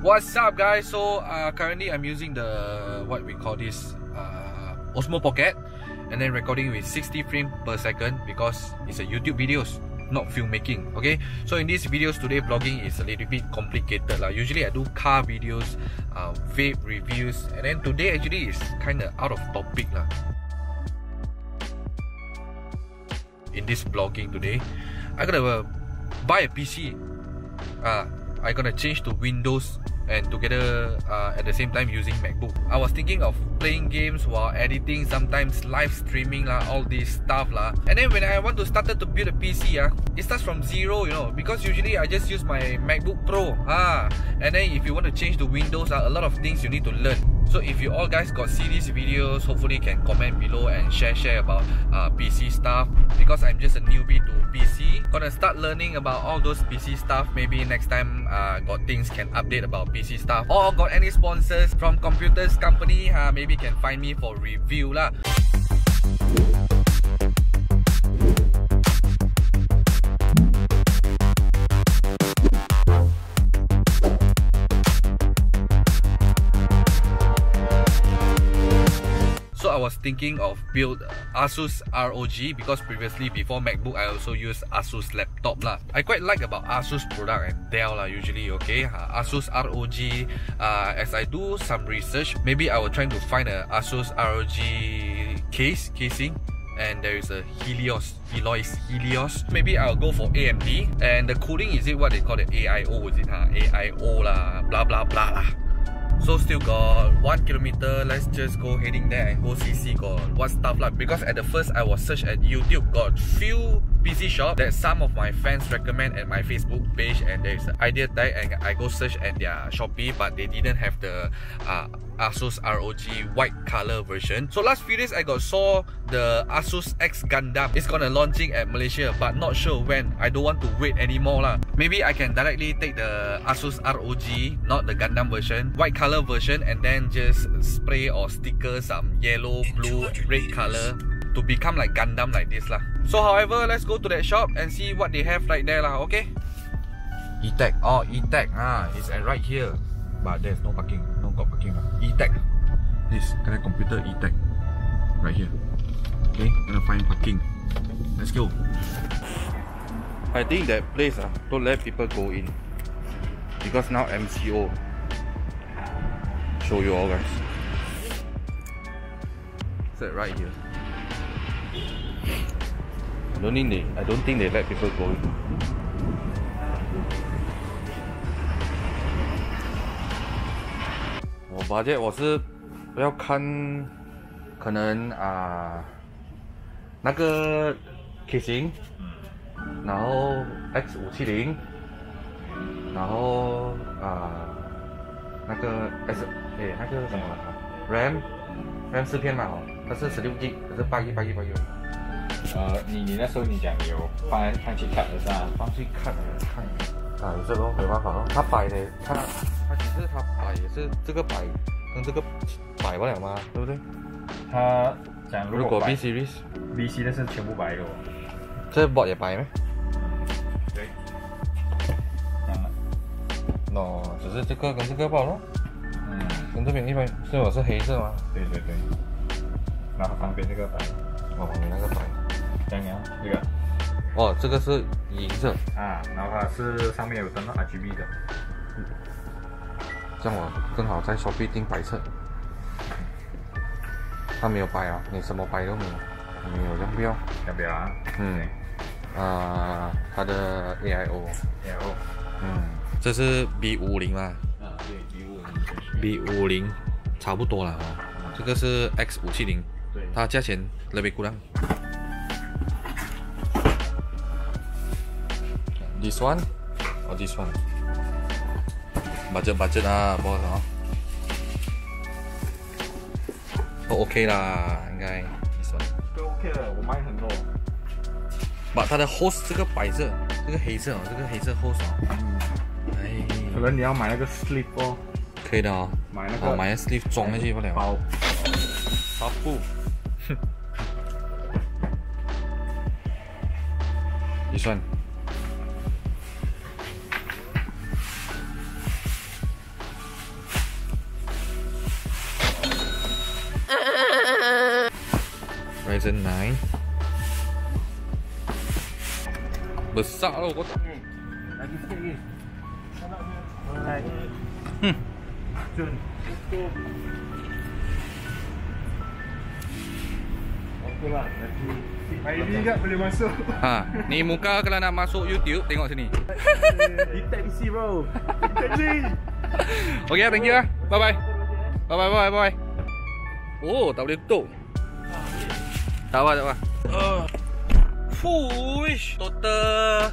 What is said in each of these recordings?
What's up guys? So uh, currently I'm using the what we call this uh, Osmo Pocket and then recording with 60 frames per second because it's a YouTube videos not filmmaking okay so in these videos today vlogging is a little bit complicated lah. usually I do car videos uh, vape reviews and then today actually is kind of out of topic lah. in this vlogging today I gotta uh, buy a PC uh, I gonna change to Windows and together uh, at the same time using MacBook. I was thinking of playing games while editing, sometimes live streaming lah, all this stuff lah. And then when I want to start to build a PC ah, it starts from zero, you know, because usually I just use my MacBook Pro ah. And then if you want to change to Windows ah, a lot of things you need to learn. So if you all guys got see these videos, hopefully you can comment below and share share about uh, PC stuff because I'm just a newbie to PC. Gonna start learning about all those PC stuff. Maybe next time uh, got things can update about PC stuff or got any sponsors from computers company, uh, maybe can find me for review lah. Was thinking of build Asus ROG because previously before MacBook I also use Asus laptop lah. I quite like about Asus product and Dell lah usually okay. Asus ROG uh, as I do some research maybe I will try to find a Asus ROG case casing and there is a Helios, Helios, Helios. Maybe I'll go for AMD. And the cooling is it what they call it AIO? Is it huh? AIO lah, blah blah blah lah. So still got one kilometer. Let's just go heading there and go see see got what stuff like. Because at the first I was search at YouTube got few PC shop that some of my fans recommend at my Facebook page and there's an Idealtech and I go search at their Shopee but they didn't have the uh, Asus ROG white color version. So last few days I got saw the Asus X Gundam. It's gonna launching at Malaysia but not sure when. I don't want to wait anymore lah. Maybe I can directly take the Asus ROG, not the Gundam version, white color version and then just spray or sticker some yellow, blue, red color to become like Gundam like this lah. So however, let's go to that shop and see what they have right there lah, okay? E-Tech, oh E-Tech, ah, it's right here. But there's no parking, no got parking lah. E-Tech, this, connect computer E-Tech, right here. Okay, gonna find parking. Let's go. I think that place ah, don't let people go in. Because now MCO. Show you all guys. It's right here. Don't think they I don't think they let people go 我发现我是不要看可能啊那个 K 型，然后 X 五七零，然后啊那个 S 诶那个什么 RAM RAM 四片嘛哦，它是十六 G，可是八 G 八 G 八 G。呃，你你那时候你讲有放放去看的是吧？放去看看啊，有这种没办法咯。他摆的，他他其实他摆也是这个摆跟这个摆不了吗？对不对？他讲如果 B series B C 的是全部白的哦，这白也白吗？对，哦，只是这个跟这个不好咯。嗯，跟这边一般，这我是黑色吗？对对对，然后旁边这个白，哦，旁边那个白。这样，这个。哦，这个是银色啊，然后它是上面有登到 RGB 的，这样我正好在手臂定白色，它没有白啊，你什么白都没有，没有要不要？要不要啊？嗯，啊，它的 AIO，AIO，嗯，这是 B 五零嘛？啊，对，B 五零，B 五零差不多了哦，这个是 X 五七零，对，它价钱特别贵了。this one? Or this one. Budget 啊多少？都 OK 啦应该你说都 OK 了我买很多。把它的 host 这个白色这个黑色啊这个黑色 host 哦哎。可能你要买那个 slip 哦。可以的啊。买那个、买个 slip 装下去不了。包。包布哼你算2009 Besar tau kotak Lagi sikit lagi. Alright. Hmm. Jun. Okey lah. Nanti Baik ni kat boleh masuk. Ha, ni muka kalau nak masuk YouTube tengok sini. detect isi bro. Tadi. Okey, thank you lah. Bye bye. Bye bye bye bye. Oh, tak boleh tutup. Tak apa, tak apa. Uh. Fuish, total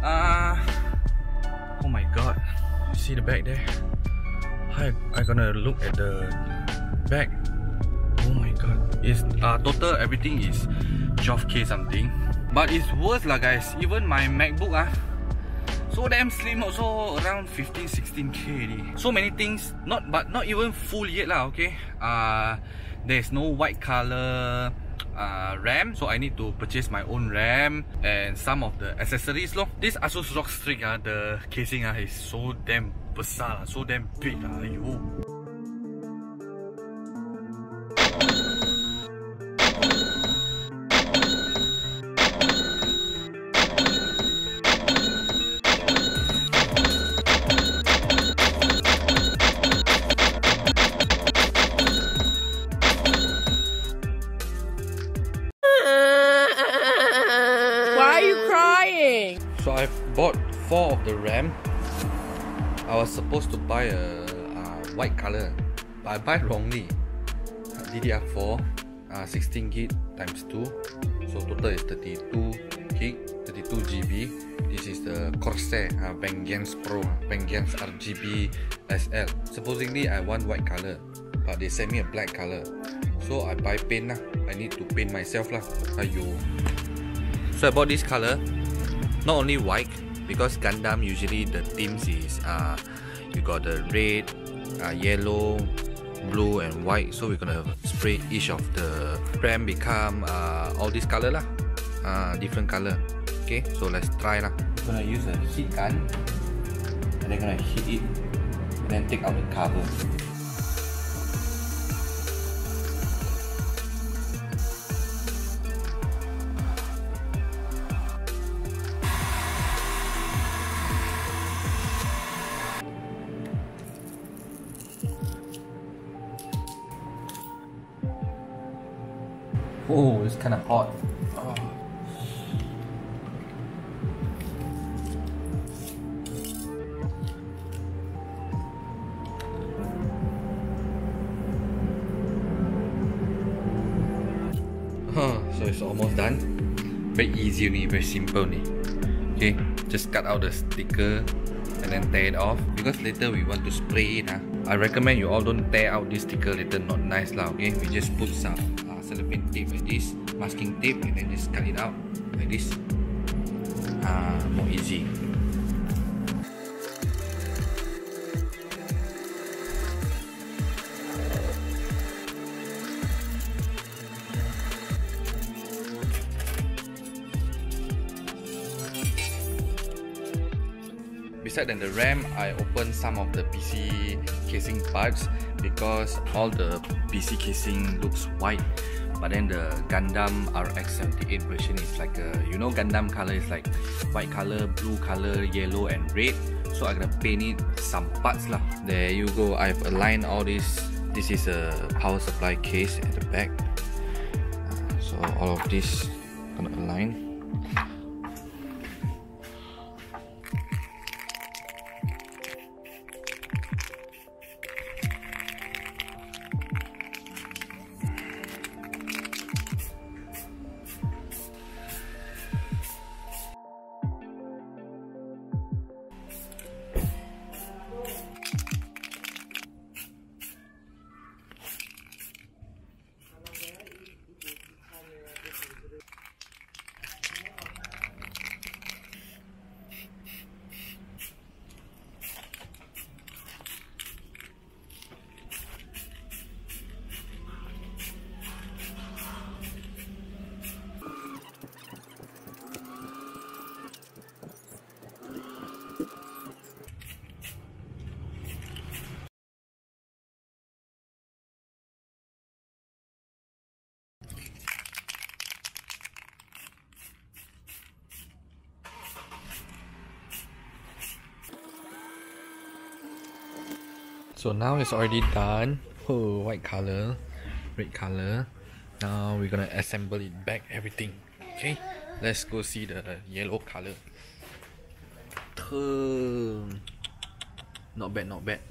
ah uh, Oh my god. See the bag there? I I gonna look at the bag. Oh my god. It's uh total everything is 12k something. But it's worse lah guys. Even my MacBook ah so damn slim also around 15 16k already. So many things not but not even full yet lah okay. Uh there's no white color uh, RAM so I need to purchase my own RAM and some of the accessories lor. This Asus ROG Strix ah the casing ah is so damn besar so damn big. Ayo. The RAM. I was supposed to buy a uh, white color, but I buy wrongly. DDR4, uh, 16 gig times 2, so total is 32 gig, 32 GB. This is the Corsair uh, Vengeance Pro, Vengeance RGB SL. Supposedly I want white color, but they sent me a black color. So I buy paint lah. I need to paint myself lah. Ayo. So I bought this color not only white because Gundam usually the themes is uh you got the red, uh, yellow, blue and white. So we're gonna spray each of the RAM become uh, all this color lah, uh, different color. Okay, so let's try lah. Gonna use a heat gun and then gonna heat it and then take out the cover. Oh, it's kind of hot. Huh, so it's almost done. Very easy ni, very simple ni. Okay, just cut out the sticker and then tear it off because later we want to spray it. Huh? I recommend you all don't tear out this sticker later, not nice lah. Okay, we just put some uh, cellophane tape like this, masking tape, and then just cut it out like this. Ah, more easy. Beside than the RAM, I opened some of the PC casing parts because all the PC casing looks white. But then the Gundam RX78 version is like a, you know Gundam color is like white color, blue color, yellow and red. So I'm gonna paint it some parts lah. There you go. I've aligned all this. This is a power supply case at the back. Uh, so all of this gonna align. So now it's already done. Oh, white color, red color. Now we're gonna assemble it back, everything. Okay, let's go see the yellow color. Not bad, not bad.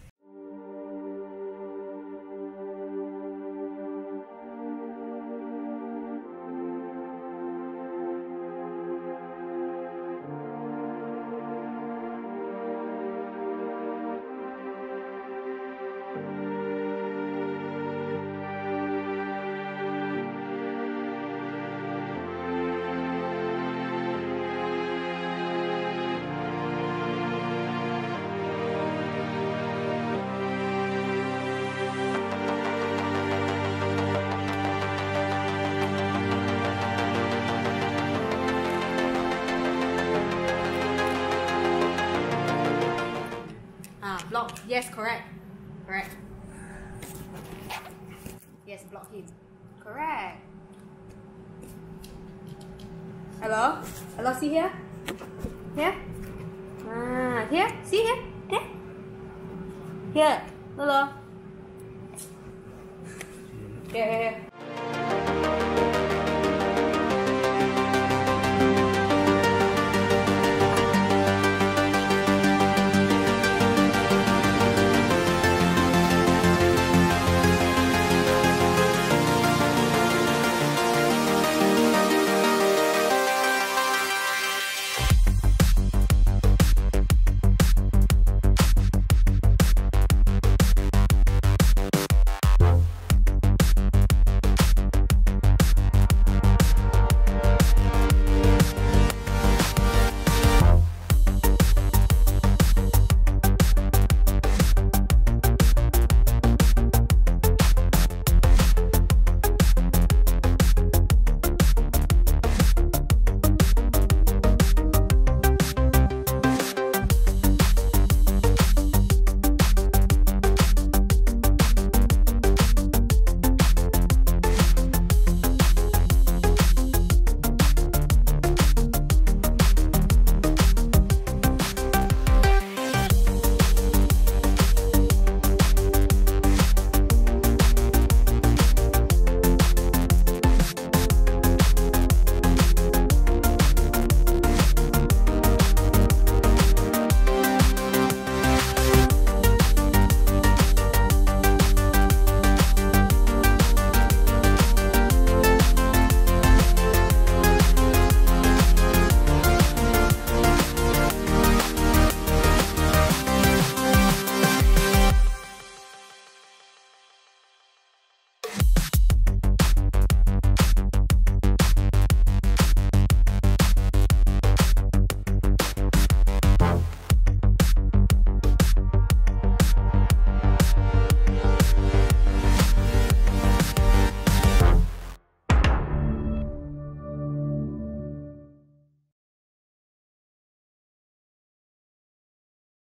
Yes, correct. Correct. Yes, block him. Correct. Hello? Hello, see here? Here? Ah, here? See here? Here? Here. Hello? Here, here, here.